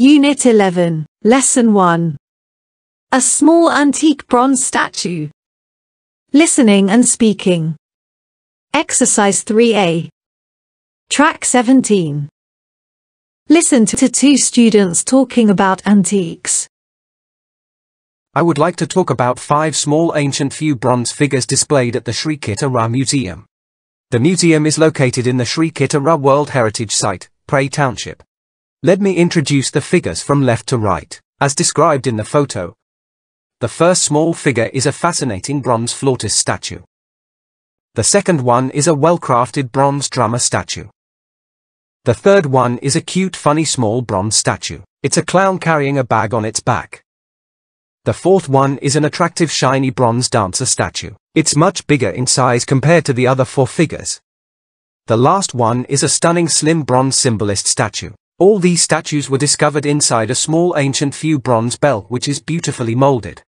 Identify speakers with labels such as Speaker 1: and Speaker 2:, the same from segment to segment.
Speaker 1: Unit 11, Lesson 1. A small antique bronze statue. Listening and speaking. Exercise 3A. Track 17. Listen to two students talking about antiques.
Speaker 2: I would like to talk about five small ancient Pyu bronze figures displayed at the Sri Ksetra Museum. The museum is located in the Sri Ksetra World Heritage Site, Pyay Township. Let me introduce the figures from left to right, as described in the photo. The first small figure is a fascinating bronze flautist statue. The second one is a well-crafted bronze drummer statue. The third one is a cute funny small bronze statue. It's a clown carrying a bag on its back. The fourth one is an attractive shiny bronze dancer statue. It's much bigger in size compared to the other four figures. The last one is a stunning slim bronze cymbalist statue. All these statues were discovered inside a small ancient Pyu bronze bell which is beautifully molded.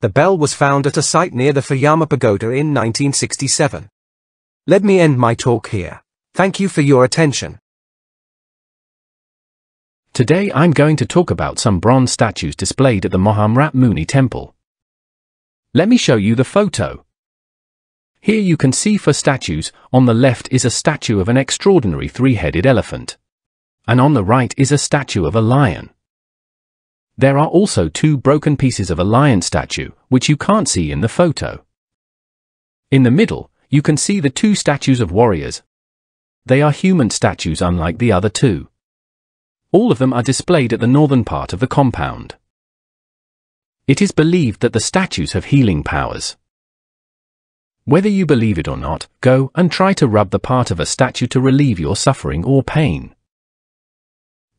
Speaker 2: The bell was found at a site near the Payama Pagoda in 1967. Let me end my talk here. Thank you for your attention.
Speaker 3: Today I'm going to talk about some bronze statues displayed at the Mohamrat Muni temple. Let me show you the photo. Here you can see for statues, on the left is a statue of an extraordinary three-headed elephant and on the right is a statue of a lion. There are also two broken pieces of a lion statue, which you can't see in the photo. In the middle, you can see the two statues of warriors. They are human statues unlike the other two. All of them are displayed at the northern part of the compound. It is believed that the statues have healing powers. Whether you believe it or not, go and try to rub the part of a statue to relieve your suffering or pain.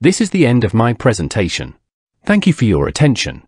Speaker 3: This is the end of my presentation. Thank you for your attention.